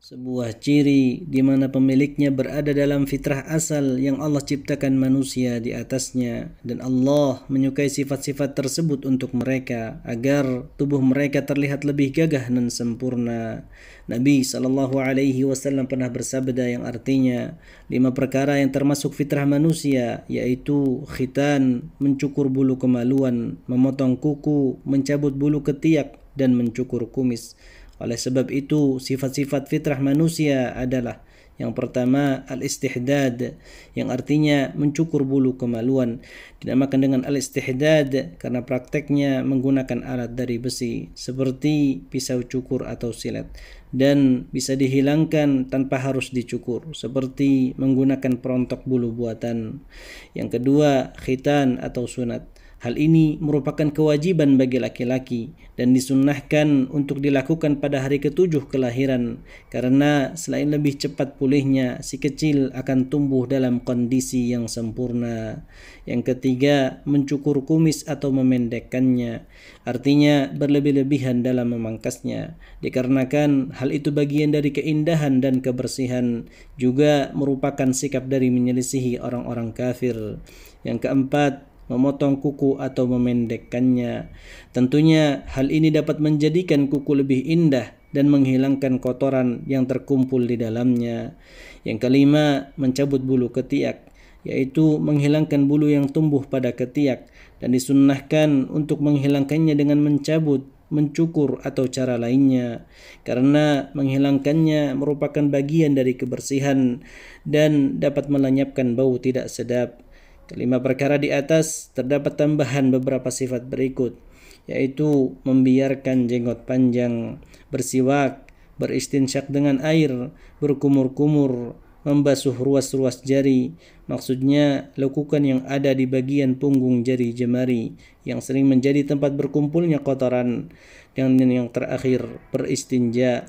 sebuah ciri di mana pemiliknya berada dalam fitrah asal yang Allah ciptakan manusia di atasnya dan Allah menyukai sifat-sifat tersebut untuk mereka agar tubuh mereka terlihat lebih gagah dan sempurna. Nabi sallallahu alaihi wasallam pernah bersabda yang artinya lima perkara yang termasuk fitrah manusia yaitu khitan, mencukur bulu kemaluan, memotong kuku, mencabut bulu ketiak dan mencukur kumis. Oleh sebab itu, sifat-sifat fitrah manusia adalah yang pertama al-istihdad yang artinya mencukur bulu kemaluan dinamakan dengan al-istihdad karena prakteknya menggunakan alat dari besi seperti pisau cukur atau silet dan bisa dihilangkan tanpa harus dicukur seperti menggunakan perontok bulu buatan. Yang kedua khitan atau sunat Hal ini merupakan kewajiban bagi laki-laki dan disunnahkan untuk dilakukan pada hari ketujuh kelahiran karena selain lebih cepat pulihnya, si kecil akan tumbuh dalam kondisi yang sempurna. Yang ketiga, mencukur kumis atau memendekkannya, artinya berlebih-lebihan dalam memangkasnya. Dikarenakan hal itu bagian dari keindahan dan kebersihan, juga merupakan sikap dari menyelisihi orang-orang kafir. Yang keempat, memotong kuku atau memendekkannya. Tentunya hal ini dapat menjadikan kuku lebih indah dan menghilangkan kotoran yang terkumpul di dalamnya. Yang kelima, mencabut bulu ketiak, yaitu menghilangkan bulu yang tumbuh pada ketiak dan disunnahkan untuk menghilangkannya dengan mencabut mencukur atau cara lainnya karena menghilangkannya merupakan bagian dari kebersihan dan dapat melenyapkan bau tidak sedap Kelima perkara di atas terdapat tambahan beberapa sifat berikut, yaitu membiarkan jenggot panjang, bersiwak, beristinsyak dengan air, berkumur-kumur, membasuh ruas-ruas jari, maksudnya lekukan yang ada di bagian punggung jari jemari yang sering menjadi tempat berkumpulnya kotoran, dan yang terakhir beristinja.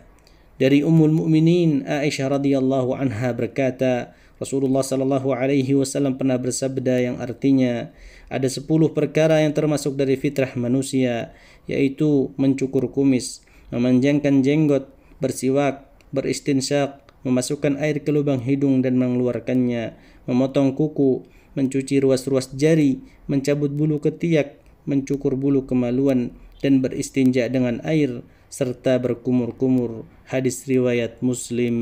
Dari Ummul Mukminin Aisyah radhiyallahu anha berkata, Rasulullah Shallallahu Alaihi Wasallam pernah bersabda yang artinya ada sepuluh perkara yang termasuk dari fitrah manusia, yaitu mencukur kumis, memanjangkan jenggot, bersiwak, beristinsyak, memasukkan air ke lubang hidung dan mengeluarkannya, memotong kuku, mencuci ruas-ruas jari, mencabut bulu ketiak, mencukur bulu kemaluan, dan beristinja dengan air, serta berkumur-kumur. Hadis riwayat Muslim.